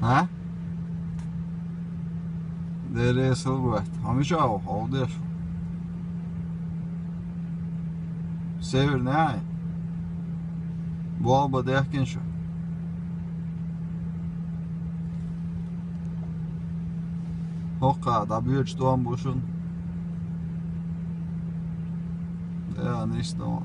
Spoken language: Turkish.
Ha? Dereye sılgıvet. Hamış av, oldu Sevir ne ay? Bu alba derken şu. Hokka, da büyük doğan boşun. Ja, o.